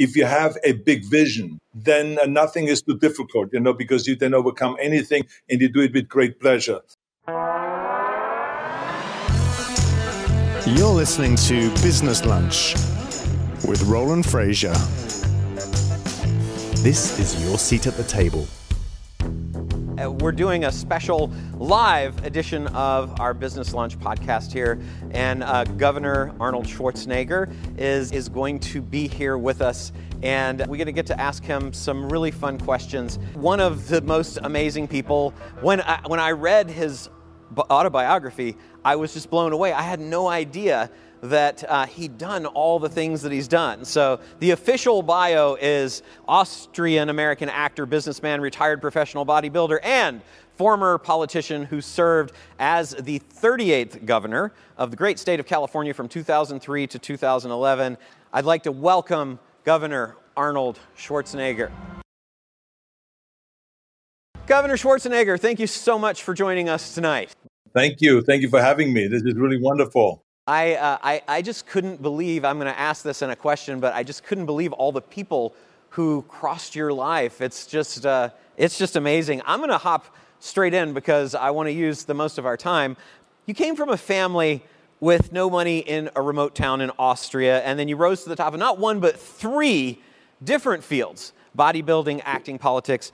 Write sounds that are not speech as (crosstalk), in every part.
if you have a big vision, then nothing is too difficult, you know, because you then overcome anything and you do it with great pleasure. You're listening to Business Lunch with Roland Frasier. This is your seat at the table. Uh, we're doing a special live edition of our Business Lunch podcast here, and uh, Governor Arnold Schwarzenegger is, is going to be here with us, and we're going to get to ask him some really fun questions. One of the most amazing people, when I, when I read his autobiography, I was just blown away. I had no idea that uh, he'd done all the things that he's done. So the official bio is Austrian American actor, businessman, retired professional bodybuilder, and former politician who served as the 38th governor of the great state of California from 2003 to 2011. I'd like to welcome Governor Arnold Schwarzenegger. Governor Schwarzenegger, thank you so much for joining us tonight. Thank you. Thank you for having me. This is really wonderful. I, uh, I, I just couldn't believe, I'm going to ask this in a question, but I just couldn't believe all the people who crossed your life. It's just, uh, it's just amazing. I'm going to hop straight in because I want to use the most of our time. You came from a family with no money in a remote town in Austria, and then you rose to the top of not one, but three different fields bodybuilding, acting, politics.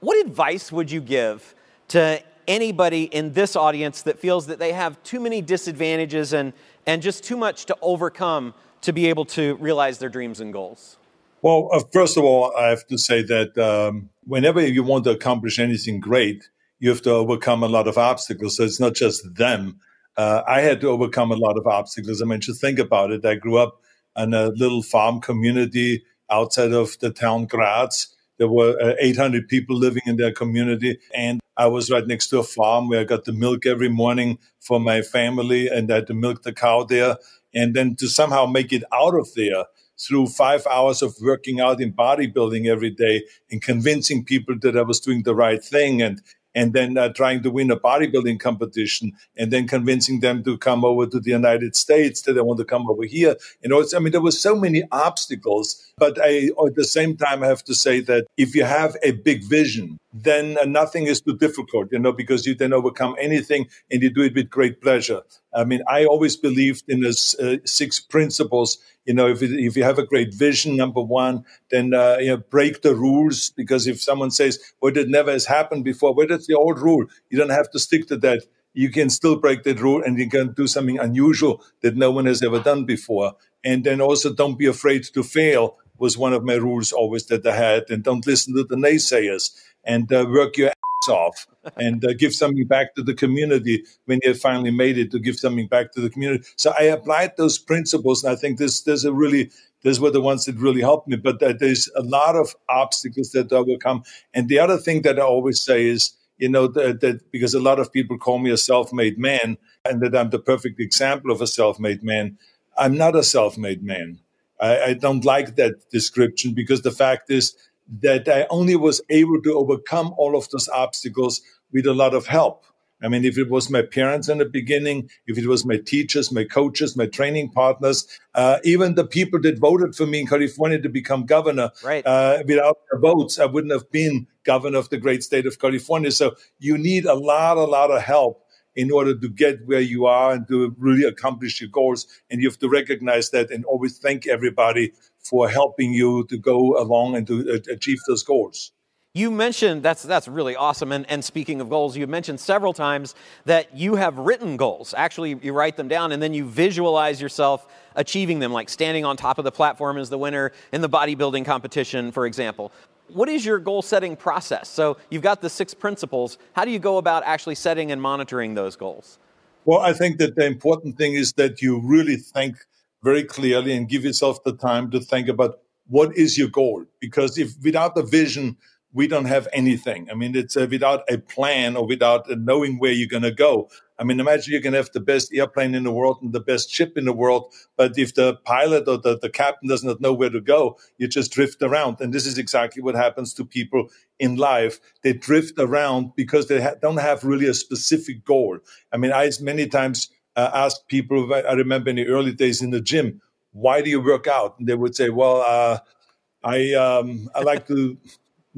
What advice would you give to anybody in this audience that feels that they have too many disadvantages and, and just too much to overcome to be able to realize their dreams and goals? Well, uh, first of all, I have to say that um, whenever you want to accomplish anything great, you have to overcome a lot of obstacles. So it's not just them. Uh, I had to overcome a lot of obstacles. I mean, just think about it. I grew up in a little farm community outside of the town Graz. There were uh, 800 people living in their community. And I was right next to a farm where I got the milk every morning for my family and I had to milk the cow there. And then to somehow make it out of there through five hours of working out in bodybuilding every day and convincing people that I was doing the right thing and and then uh, trying to win a bodybuilding competition and then convincing them to come over to the United States that they want to come over here. You know, I mean, there were so many obstacles, but I, at the same time, I have to say that if you have a big vision, then uh, nothing is too difficult, you know, because you then overcome anything and you do it with great pleasure. I mean, I always believed in the uh, six principles. You know, if, it, if you have a great vision, number one, then uh, you know, break the rules. Because if someone says, "Well, that never has happened before," well, that's the old rule. You don't have to stick to that. You can still break that rule, and you can do something unusual that no one has ever done before. And then also, don't be afraid to fail. Was one of my rules always that I had, and don't listen to the naysayers and uh, work your ass off (laughs) and uh, give something back to the community when you finally made it to give something back to the community. So I applied those principles, and I think this there's a really those were the ones that really helped me. But uh, there's a lot of obstacles that I overcome. And the other thing that I always say is, you know, that, that because a lot of people call me a self-made man, and that I'm the perfect example of a self-made man. I'm not a self-made man. I, I don't like that description because the fact is that I only was able to overcome all of those obstacles with a lot of help. I mean, if it was my parents in the beginning, if it was my teachers, my coaches, my training partners, uh, even the people that voted for me in California to become governor, right. uh, without their votes, I wouldn't have been governor of the great state of California. So you need a lot, a lot of help in order to get where you are and to really accomplish your goals. And you have to recognize that and always thank everybody for helping you to go along and to uh, achieve those goals. You mentioned that's that's really awesome. And, and speaking of goals, you mentioned several times that you have written goals. Actually, you write them down and then you visualize yourself achieving them, like standing on top of the platform as the winner in the bodybuilding competition, for example. What is your goal setting process? So you've got the six principles. How do you go about actually setting and monitoring those goals? Well, I think that the important thing is that you really think very clearly and give yourself the time to think about what is your goal because if without a vision we don't have anything. I mean it's uh, without a plan or without uh, knowing where you're going to go. I mean imagine you can have the best airplane in the world and the best ship in the world but if the pilot or the, the captain does not know where to go you just drift around. And this is exactly what happens to people in life. They drift around because they ha- don't have really a specific goal. I mean i many times uh, asked people, I remember in the early days in the gym, why do you work out? And they would say, well, uh, I um, I like to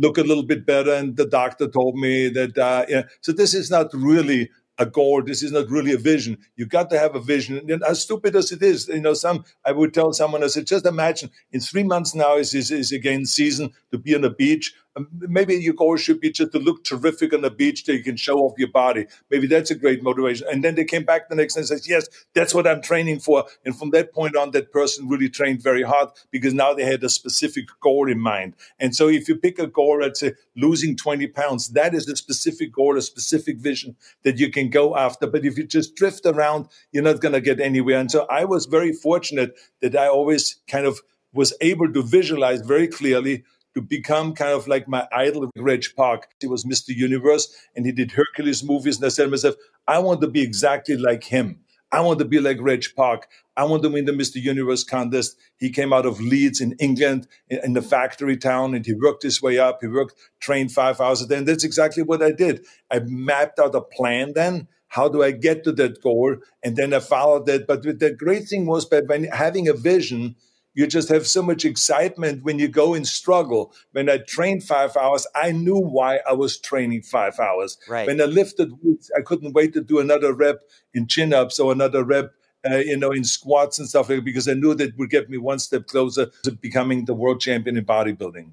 look a little bit better, and the doctor told me that. Uh, yeah, so this is not really a goal. This is not really a vision. You got to have a vision. And as stupid as it is, you know, some I would tell someone, I said, just imagine in three months now is is, is again season to be on the beach. Um, maybe your goal should be just to look terrific on the beach that you can show off your body. Maybe that's a great motivation. And then they came back the next day and said, yes, that's what I'm training for. And from that point on, that person really trained very hard because now they had a specific goal in mind. And so if you pick a goal, let's say losing 20 pounds, that is a specific goal, a specific vision that you can go after. But if you just drift around, you're not going to get anywhere. And so I was very fortunate that I always kind of was able to visualize very clearly to become kind of like my idol, Reg Park. He was Mr. Universe and he did Hercules movies. And I said to myself, I want to be exactly like him. I want to be like Reg Park. I want to win the Mr. Universe contest. He came out of Leeds in England in the factory town and he worked his way up. He worked, trained five hours a day. And that's exactly what I did. I mapped out a plan then. How do I get to that goal? And then I followed that. But the great thing was by having a vision, you just have so much excitement when you go and struggle. When I trained five hours, I knew why I was training five hours. Right. When I lifted weights, I couldn't wait to do another rep in chin ups or another rep, uh, you know, in squats and stuff like that, because I knew that would get me one step closer to becoming the world champion in bodybuilding.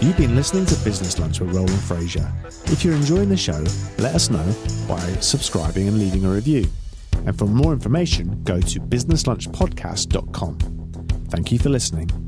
You've been listening to Business Lunch with Roland Frasier. If you're enjoying the show, let us know by subscribing and leaving a review. And for more information, go to businesslunchpodcast.com. Thank you for listening.